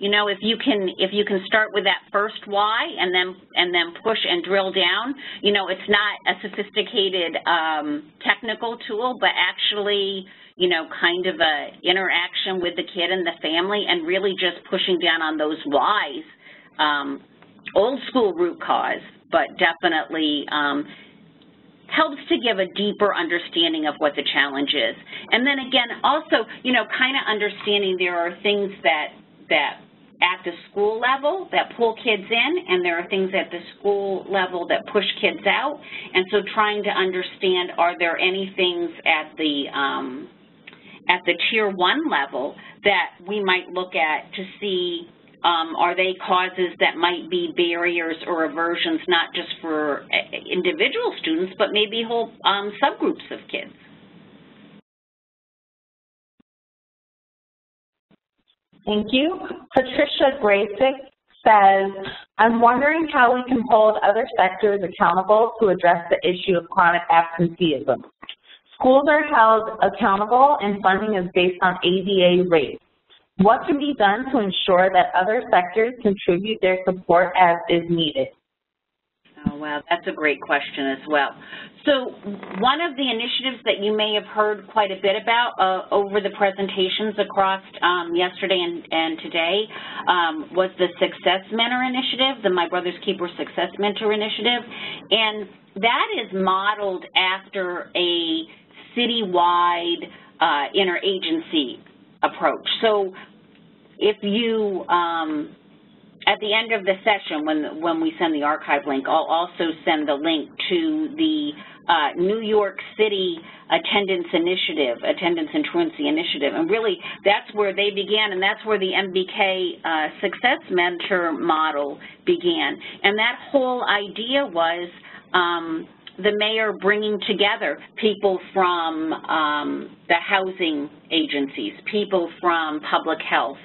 You know, if you can if you can start with that first why and then and then push and drill down, you know, it's not a sophisticated um, technical tool, but actually, you know, kind of a interaction with the kid and the family and really just pushing down on those whys. Um, old school root cause, but definitely um, helps to give a deeper understanding of what the challenge is. And then again, also, you know, kind of understanding there are things that, that at the school level that pull kids in, and there are things at the school level that push kids out. And so trying to understand, are there any things at the, um, at the tier one level that we might look at to see um, are they causes that might be barriers or aversions not just for uh, individual students, but maybe whole um, subgroups of kids? Thank you. Patricia Graysick says, I'm wondering how we can hold other sectors accountable to address the issue of chronic absenteeism. Schools are held accountable and funding is based on ADA rates. What can be done to ensure that other sectors contribute their support as is needed? Oh, wow, that's a great question as well. So one of the initiatives that you may have heard quite a bit about uh, over the presentations across um, yesterday and, and today um, was the Success Mentor Initiative, the My Brother's Keeper Success Mentor Initiative. And that is modeled after a citywide uh, interagency approach. So if you, um, at the end of the session, when, when we send the archive link, I'll also send the link to the uh, New York City Attendance Initiative, Attendance and Truancy Initiative. And really, that's where they began, and that's where the MBK uh, Success Mentor model began. And that whole idea was um, the mayor bringing together people from um, the housing agencies, people from public health,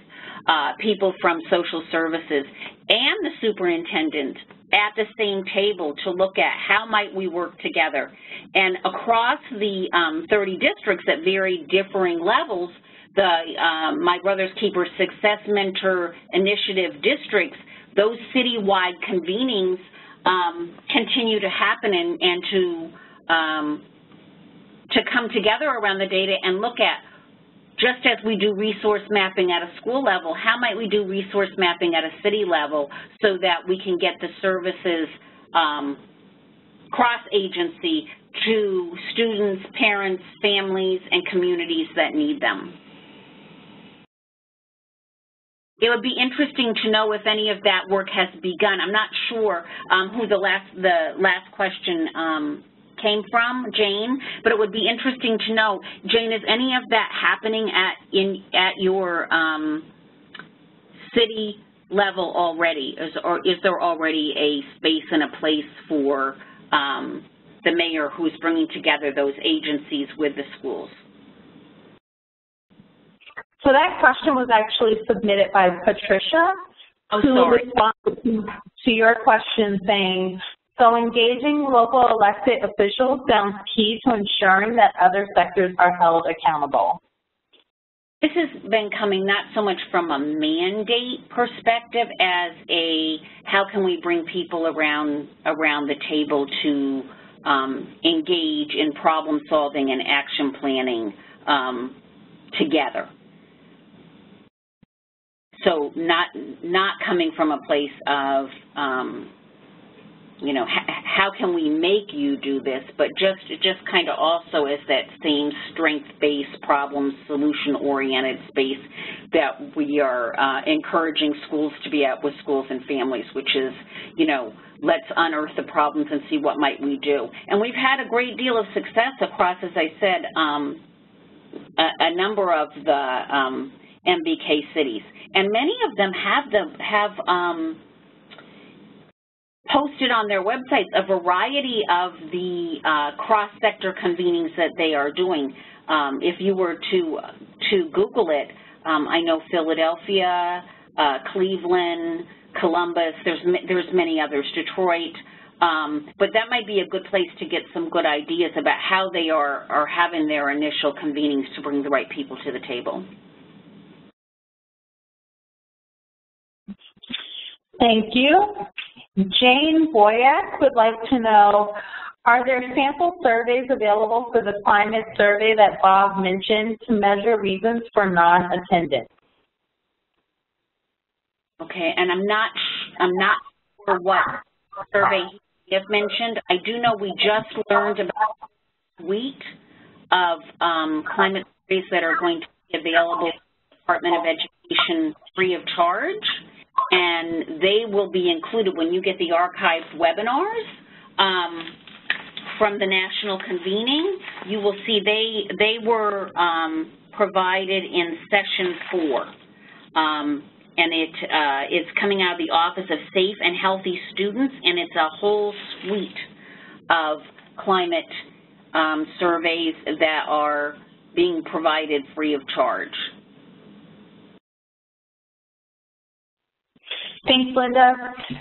uh, people from social services, and the superintendent at the same table to look at how might we work together. And across the um, 30 districts at very differing levels, the um, My Brother's Keeper Success Mentor Initiative districts, those citywide convenings um, continue to happen and, and to um, to come together around the data and look at just as we do resource mapping at a school level, how might we do resource mapping at a city level so that we can get the services um, cross-agency to students, parents, families, and communities that need them. It would be interesting to know if any of that work has begun. I'm not sure um, who the last the last question um, came from, Jane, but it would be interesting to know, Jane, is any of that happening at in at your um, city level already, is, or is there already a space and a place for um, the mayor who's bringing together those agencies with the schools? So that question was actually submitted by Patricia, oh, who sorry. responded to your question saying, so engaging local elected officials sounds key to ensuring that other sectors are held accountable. This has been coming not so much from a mandate perspective as a how can we bring people around around the table to um, engage in problem solving and action planning um, together. So not not coming from a place of um, you know, how can we make you do this, but just just kind of also as that same strength-based, problem solution-oriented space that we are uh, encouraging schools to be at with schools and families, which is, you know, let's unearth the problems and see what might we do. And we've had a great deal of success across, as I said, um, a, a, number of the um, MBK cities. And many of them have, have um, posted on their websites a variety of the uh, cross-sector convenings that they are doing. Um, if you were to, to Google it, um, I know Philadelphia, uh, Cleveland, Columbus, there's, there's many others, Detroit, um, but that might be a good place to get some good ideas about how they are, are having their initial convenings to bring the right people to the table. Thank you. Jane Boyack would like to know, are there sample surveys available for the climate survey that Bob mentioned to measure reasons for non-attendance? Okay, and I'm not, I'm not sure what survey you have mentioned. I do know we just learned about a week of um, climate surveys that are going to be available to the Department of Education free of charge, and they will be included when you get the archived webinars. Um, from the national convening, you will see they they were um, provided in session four. Um, and it uh, is coming out of the Office of Safe and Healthy Students, and it's a whole suite of climate um, surveys that are being provided free of charge. Thanks, Linda.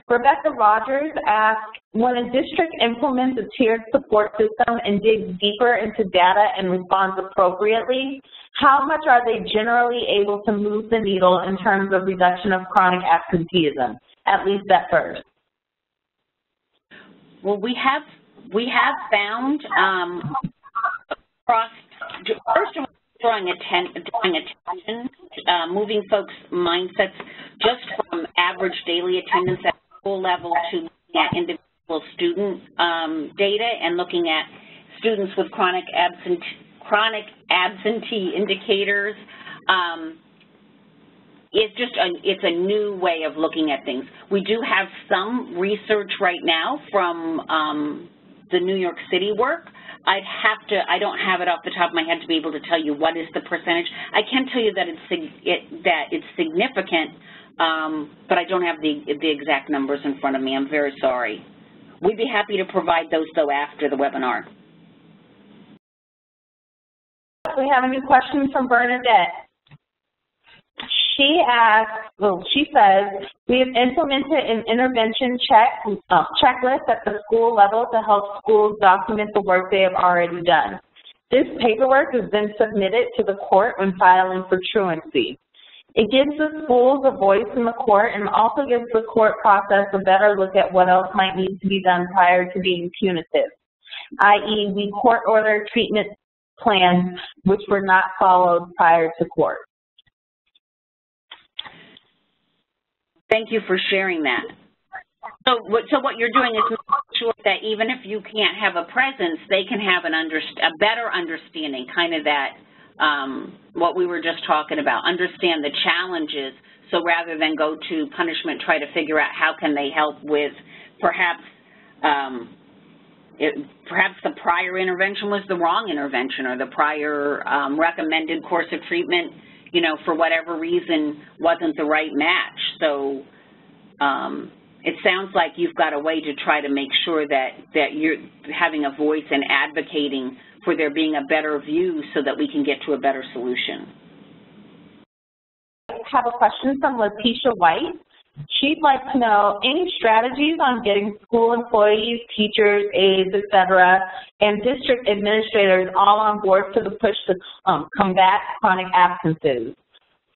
Rebecca Rogers asked, when a district implements a tiered support system and digs deeper into data and responds appropriately, how much are they generally able to move the needle in terms of reduction of chronic absenteeism, at least at first? Well, we have we have found um, across first drawing, atten drawing attention, uh, moving folks' mindsets just from average daily attendance at school level to looking at individual student um, data and looking at students with chronic absent chronic absentee indicators. Um, it's just a, it's a new way of looking at things. We do have some research right now from um, the New York City work. I'd have to, I don't have it off the top of my head to be able to tell you what is the percentage. I can tell you that it's, it, that it's significant, um, but I don't have the, the exact numbers in front of me. I'm very sorry. We'd be happy to provide those, though, after the webinar. We have a new question from Bernadette. She asks, well, she says, we have implemented an intervention check uh, checklist at the school level to help schools document the work they have already done. This paperwork is then submitted to the court when filing for truancy. It gives the schools a voice in the court and also gives the court process a better look at what else might need to be done prior to being punitive, i.e. we court order treatment plans which were not followed prior to court. Thank you for sharing that. So what, so what you're doing is making sure that even if you can't have a presence, they can have an under, a better understanding, kind of that, um, what we were just talking about, understand the challenges, so rather than go to punishment, try to figure out how can they help with perhaps um, it, perhaps the prior intervention was the wrong intervention or the prior um, recommended course of treatment you know, for whatever reason wasn't the right match. So um, it sounds like you've got a way to try to make sure that, that you're having a voice and advocating for there being a better view so that we can get to a better solution. I have a question from Letitia White. She'd like to know any strategies on getting school employees, teachers, aides, et cetera, and district administrators all on board for the push to um, combat chronic absences.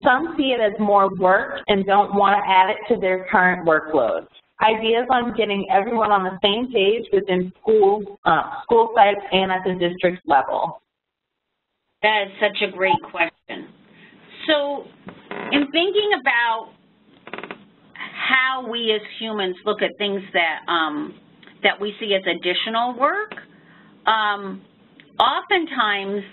Some see it as more work and don't want to add it to their current workload. Ideas on getting everyone on the same page within school, uh, school sites and at the district level. That is such a great question. So in thinking about how we as humans look at things that um, that we see as additional work, um, oftentimes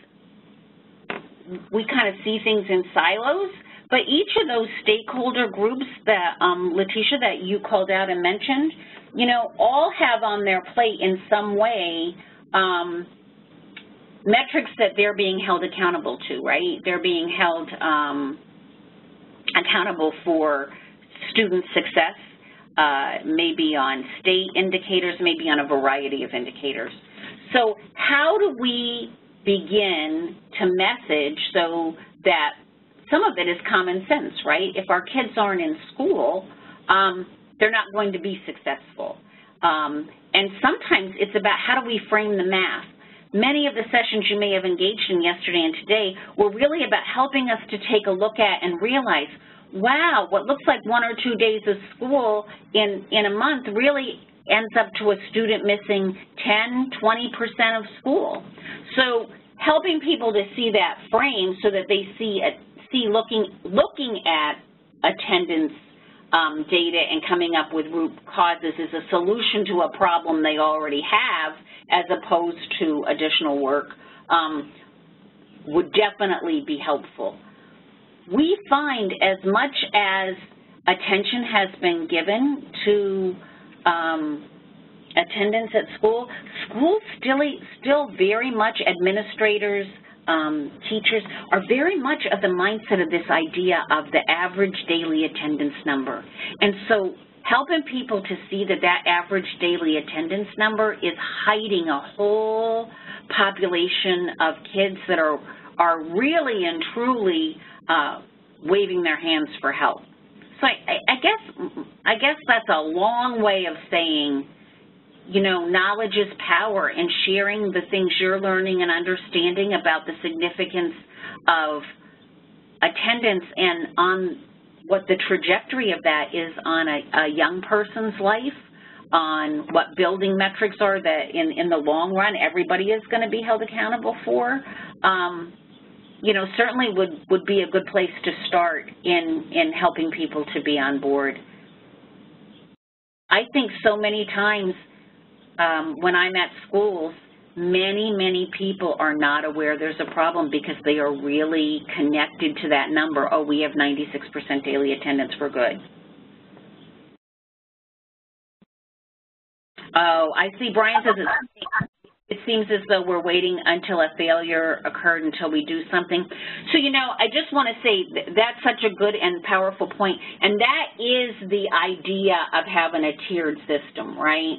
we kind of see things in silos, but each of those stakeholder groups that, um, Letitia, that you called out and mentioned, you know, all have on their plate in some way um, metrics that they're being held accountable to, right? They're being held um, accountable for student success, uh, maybe on state indicators, maybe on a variety of indicators. So how do we begin to message so that some of it is common sense, right? If our kids aren't in school, um, they're not going to be successful. Um, and sometimes it's about how do we frame the math. Many of the sessions you may have engaged in yesterday and today were really about helping us to take a look at and realize wow, what looks like one or two days of school in, in a month really ends up to a student missing 10, 20% of school. So helping people to see that frame so that they see, a, see looking, looking at attendance um, data and coming up with root causes is a solution to a problem they already have as opposed to additional work um, would definitely be helpful. We find as much as attention has been given to um, attendance at school, schools still, still very much administrators, um, teachers are very much of the mindset of this idea of the average daily attendance number. And so helping people to see that that average daily attendance number is hiding a whole population of kids that are, are really and truly uh, waving their hands for help. So I, I, guess I guess that's a long way of saying you know, knowledge is power and sharing the things you're learning and understanding about the significance of attendance and on what the trajectory of that is on a, a young person's life, on what building metrics are that in, in the long run everybody is going to be held accountable for, um, you know, certainly would, would be a good place to start in, in helping people to be on board. I think so many times um, when I'm at schools, many, many people are not aware there's a problem because they are really connected to that number. Oh, we have 96% daily attendance, we're good. Oh, I see Brian says it seems as though we're waiting until a failure occurred until we do something. So, you know, I just want to say that's such a good and powerful point, and that is the idea of having a tiered system, right?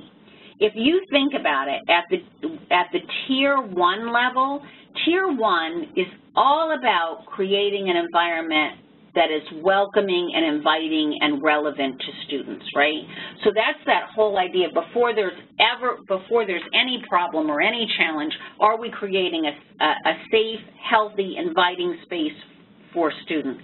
if you think about it, at the, at the tier one level, tier one is all about creating an environment that is welcoming and inviting and relevant to students, right? So that's that whole idea. Before there's ever, before there's any problem or any challenge, are we creating a, a, safe, healthy, inviting space for students?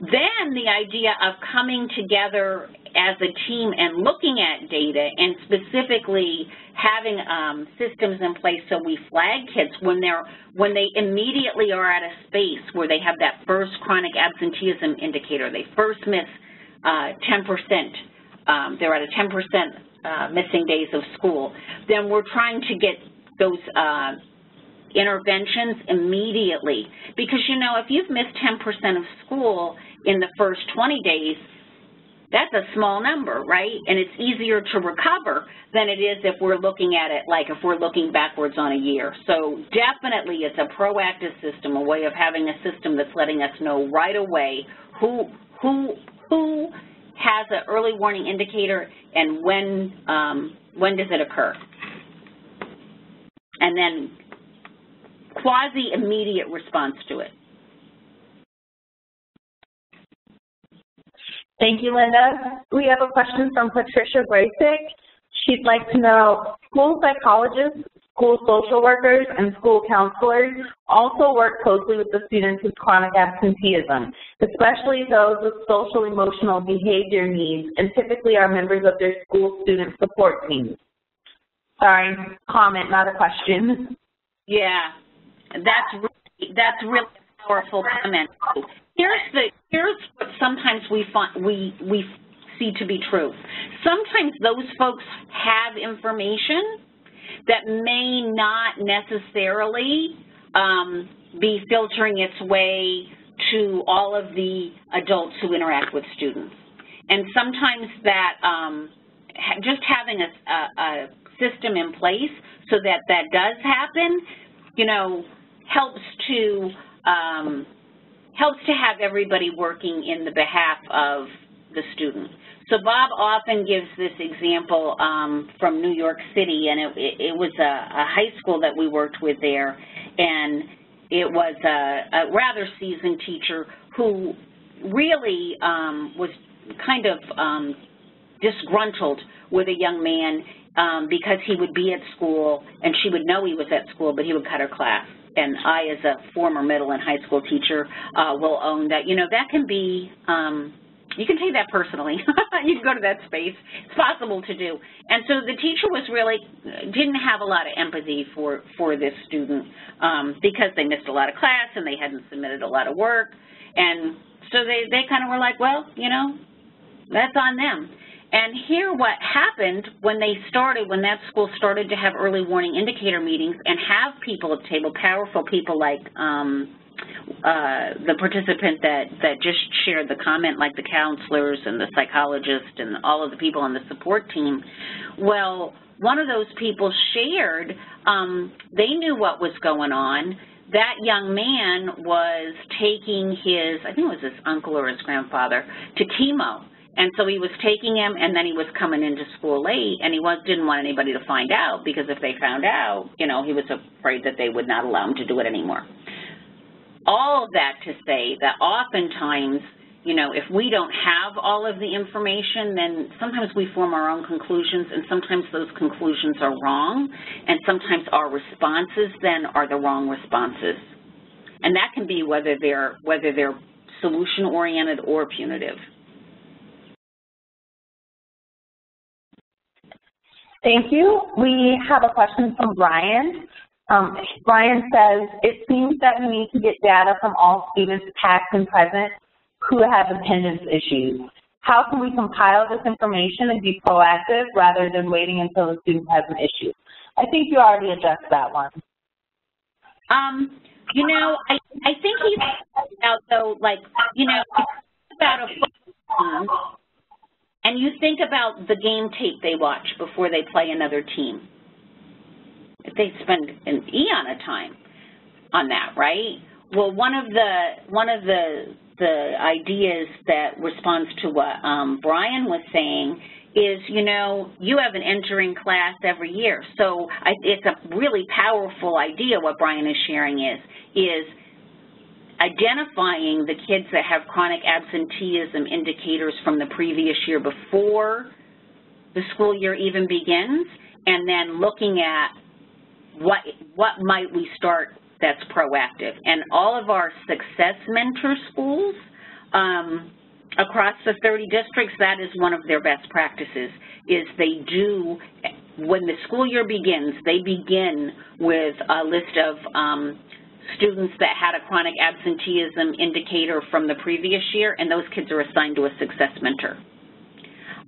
Then the idea of coming together as a team and looking at data and specifically having um, systems in place so we flag kids when they're when they immediately are at a space where they have that first chronic absenteeism indicator, they first miss 10%, uh, um, they're at a 10% uh, missing days of school, then we're trying to get those uh, interventions immediately. Because, you know, if you've missed 10% of school in the first 20 days, that's a small number, right? And it's easier to recover than it is if we're looking at it like if we're looking backwards on a year. So definitely it's a proactive system, a way of having a system that's letting us know right away who, who, who has an early warning indicator and when, um, when does it occur. And then quasi-immediate response to it. Thank you, Linda. We have a question from Patricia Brasic. She'd like to know, school psychologists, school social workers, and school counselors also work closely with the students with chronic absenteeism, especially those with social emotional behavior needs, and typically are members of their school student support teams. Sorry, comment, not a question. Yeah, that's really, that's really powerful comment. Here's the here's what sometimes we find we we see to be true. Sometimes those folks have information that may not necessarily um, be filtering its way to all of the adults who interact with students. And sometimes that um, just having a, a, a system in place so that that does happen, you know, helps to um, helps to have everybody working in the behalf of the student. So Bob often gives this example um, from New York City, and it, it was a, a, high school that we worked with there, and it was a, a rather seasoned teacher who really um, was kind of um, disgruntled with a young man um, because he would be at school, and she would know he was at school, but he would cut her class and I as a former middle and high school teacher uh, will own that, you know, that can be, um, you can take that personally. you can go to that space. It's possible to do. And so the teacher was really, didn't have a lot of empathy for, for this student um, because they missed a lot of class and they hadn't submitted a lot of work. And so they, they kind of were like, well, you know, that's on them. And here what happened when they started, when that school started to have early warning indicator meetings and have people at the table, powerful people like um, uh, the participant that, that just shared the comment, like the counselors and the psychologist and all of the people on the support team, well, one of those people shared, um, they knew what was going on. That young man was taking his, I think it was his uncle or his grandfather, to chemo and so he was taking him, and then he was coming into school late, and he was, didn't want anybody to find out, because if they found out, you know, he was afraid that they would not allow him to do it anymore. All of that to say that oftentimes, you know, if we don't have all of the information, then sometimes we form our own conclusions, and sometimes those conclusions are wrong, and sometimes our responses then are the wrong responses. And that can be whether they're, whether they're solution-oriented or punitive. Thank you. We have a question from Brian. Um, Brian says, it seems that we need to get data from all students past and present who have attendance issues. How can we compile this information and be proactive rather than waiting until the student has an issue? I think you already addressed that one. Um, you know, I, I think he's about though, like, you know, about a and you think about the game tape they watch before they play another team. If they spend an eon of time on that, right? Well, one of the one of the the ideas that responds to what um, Brian was saying is, you know, you have an entering class every year. So I, it's a really powerful idea what Brian is sharing is, is identifying the kids that have chronic absenteeism indicators from the previous year before the school year even begins, and then looking at what, what might we start that's proactive. And all of our success mentor schools um, across the 30 districts, that is one of their best practices, is they do, when the school year begins, they begin with a list of um, students that had a chronic absenteeism indicator from the previous year, and those kids are assigned to a success mentor.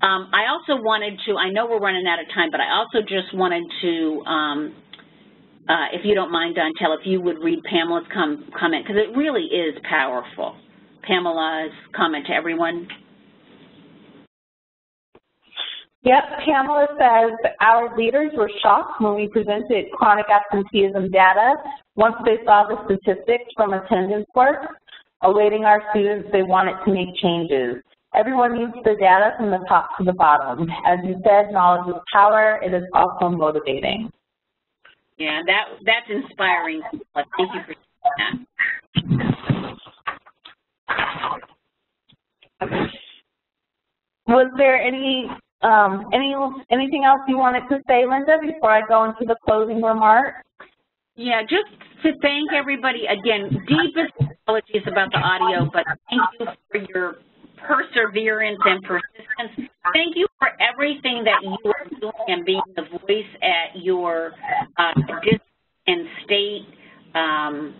Um, I also wanted to, I know we're running out of time, but I also just wanted to, um, uh, if you don't mind, Dontel, if you would read Pamela's com comment, because it really is powerful. Pamela's comment to everyone. Yep, Pamela says, our leaders were shocked when we presented chronic absenteeism data once they saw the statistics from attendance work. Awaiting our students, they wanted to make changes. Everyone needs the data from the top to the bottom. As you said, knowledge is power. It is also motivating. Yeah, that that's inspiring. Thank you for that. Was there any um, any anything else you wanted to say, Linda, before I go into the closing remarks? Yeah, just to thank everybody again. Deepest apologies about the audio, but thank you for your perseverance and persistence. Thank you for everything that you are doing and being the voice at your uh, district and state um,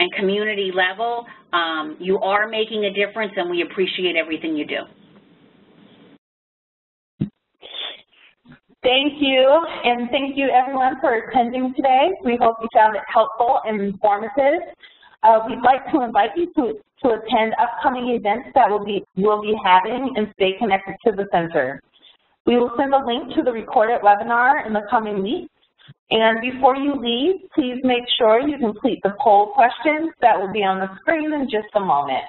and community level. Um, you are making a difference, and we appreciate everything you do. Thank you, and thank you everyone for attending today. We hope you found it helpful and informative. Uh, we'd like to invite you to, to attend upcoming events that we'll be, we'll be having and stay connected to the center. We will send a link to the recorded webinar in the coming weeks. And before you leave, please make sure you complete the poll questions that will be on the screen in just a moment.